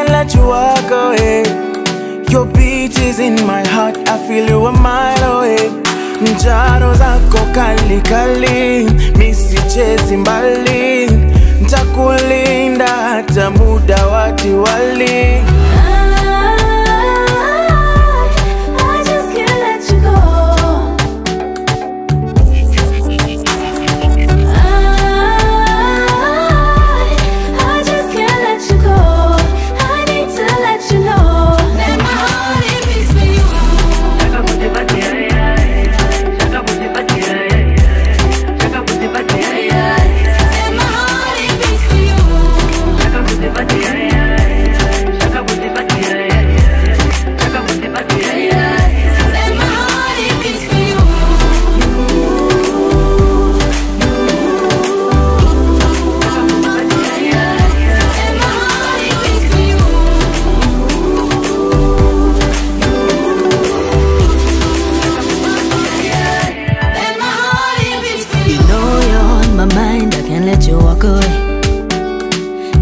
can't let you walk away. Your beat is in my heart, I feel you a mile away. Njaro zako kali kali, misi chesi mbali Ntakulinda hata muda watiwali ah.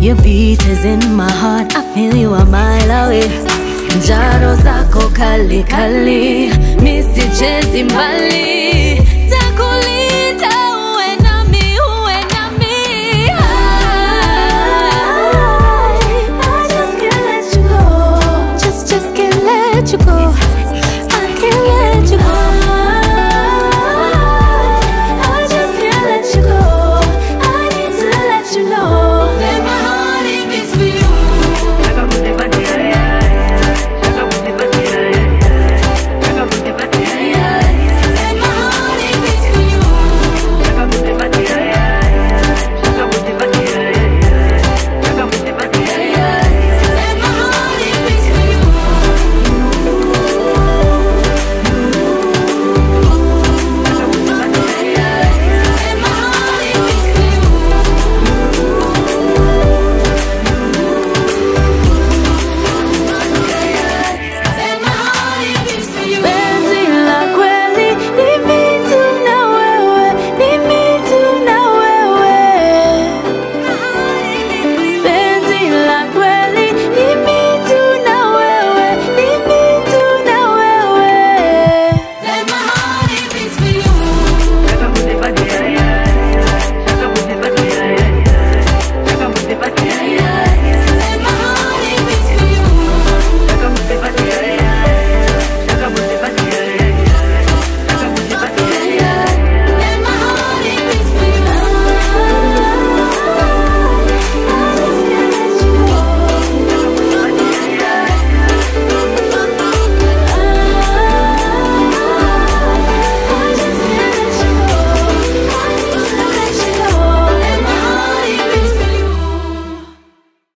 Your beat is in my heart, I feel you a mile away Njaro zako kali kali, miss mbali. I, I just can't let you go, just just can't let you go.